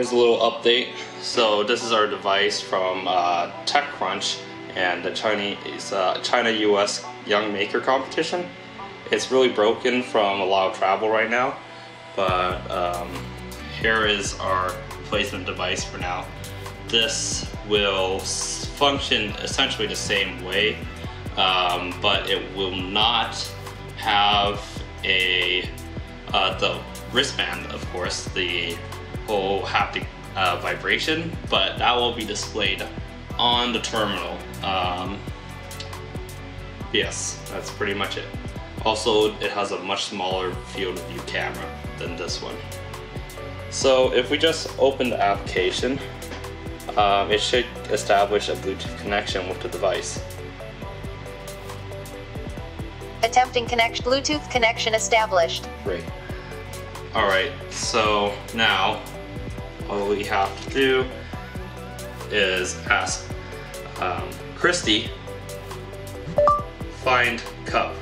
here's a little update. So this is our device from uh, TechCrunch and the Chinese uh, China-US Young Maker Competition. It's really broken from a lot of travel right now, but um, here is our replacement device for now. This will function essentially the same way, um, but it will not have a uh, the wristband, of course, the haptic uh, vibration, but that will be displayed on the terminal. Um, yes, that's pretty much it. Also, it has a much smaller field of view camera than this one. So if we just open the application, um, it should establish a Bluetooth connection with the device. Attempting connect Bluetooth connection established. Great. Alright, so now all we have to do is ask um, Christy find cup.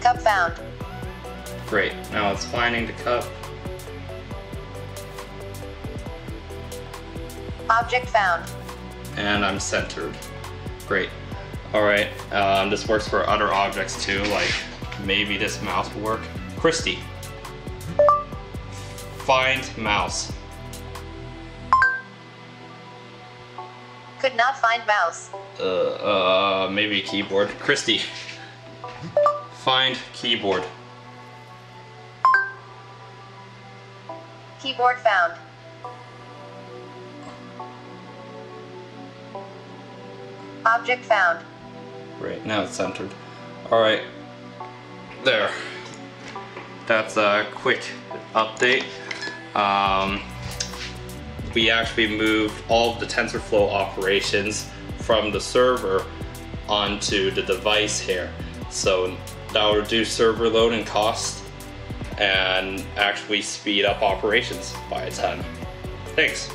Cup found. Great, now it's finding the cup. Object found. And I'm centered. Great. Alright, um, this works for other objects too, like maybe this mouse will work. Christy, find mouse. Could not find mouse. Uh, uh, maybe keyboard. Christy, find keyboard. Keyboard found. Object found. Great, now it's centered. Alright, there. That's a quick update. Um, we actually moved all of the TensorFlow operations from the server onto the device here. So that will reduce server load and cost and actually speed up operations by a ton. Thanks.